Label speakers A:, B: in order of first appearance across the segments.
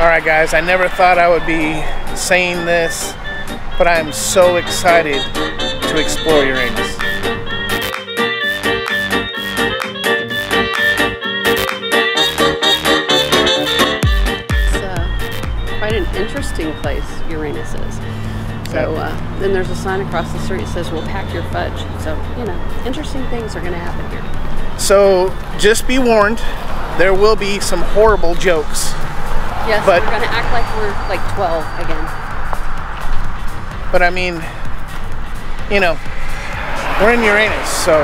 A: Alright guys, I never thought I would be saying this, but I am so excited to explore Uranus.
B: It's uh, quite an interesting place, Uranus is. So uh, then there's a sign across the street that says, we'll pack your fudge. So, you know, interesting things are going to happen here.
A: So just be warned, there will be some horrible jokes.
B: Yes,
A: But-
B: we're to act like we're like 12 again.
A: But I mean, you know, we're in Uranus, so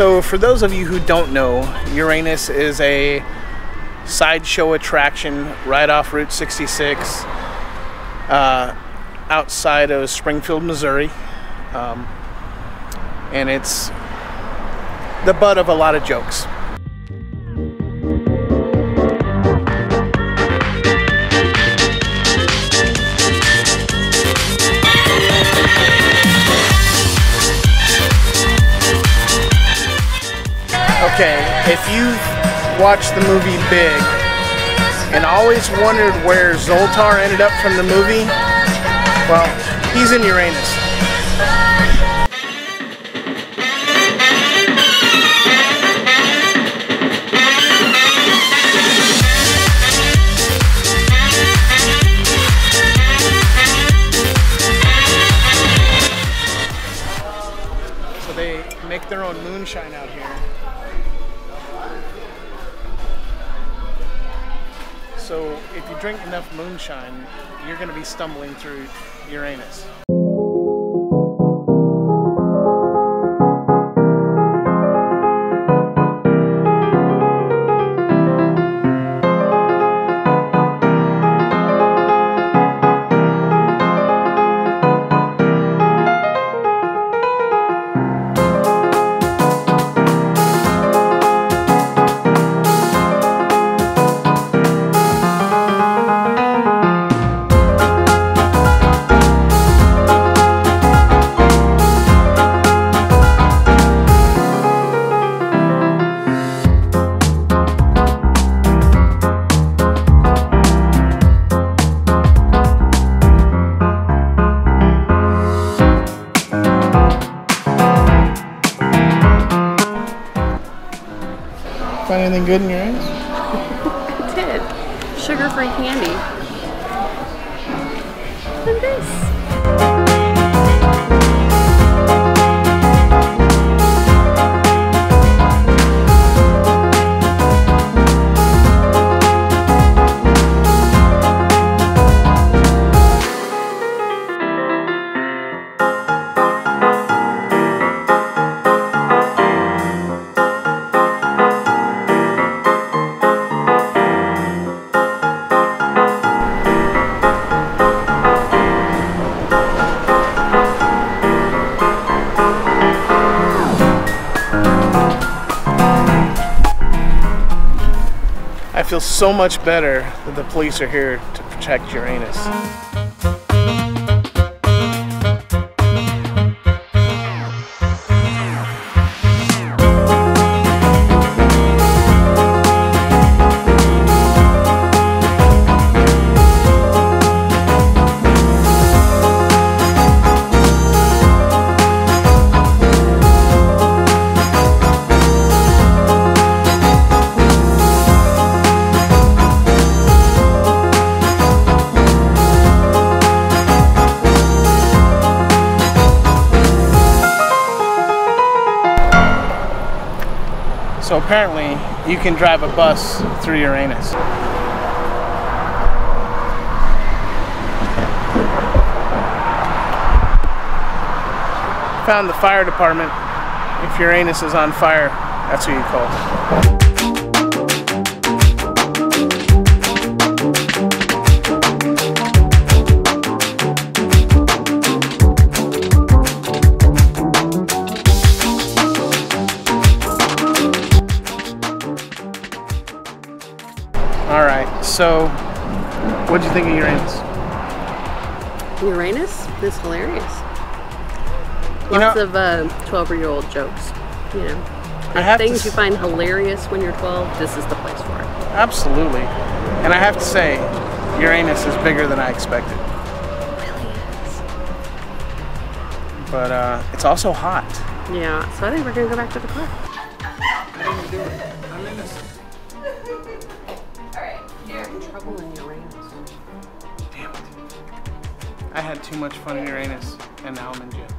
A: So, for those of you who don't know, Uranus is a sideshow attraction right off Route 66 uh, outside of Springfield, Missouri. Um, and it's the butt of a lot of jokes. Okay, if you've watched the movie Big and always wondered where Zoltar ended up from the movie, well, he's in Uranus. So they make their own moonshine out here. So if you drink enough moonshine, you're going to be stumbling through Uranus. Anything good in Uranus?
B: I did. Sugar-free candy. And this.
A: I feel so much better that the police are here to protect Uranus. So apparently, you can drive a bus through Uranus. Found the fire department. If Uranus is on fire, that's who you call. So, what'd you think of Uranus?
B: Uranus is hilarious.
A: You
B: Lots
A: know-
B: of uh, 12 year old jokes. You know,
A: to
B: things you find hilarious when you're 12. This is the place for it.
A: Absolutely. And I have to say, Uranus is bigger than I expected.
B: Really is.
A: But uh, it's also hot.
B: Yeah. So I think we're gonna go back to the car.
A: I had too much fun in Uranus, and now I'm in jail.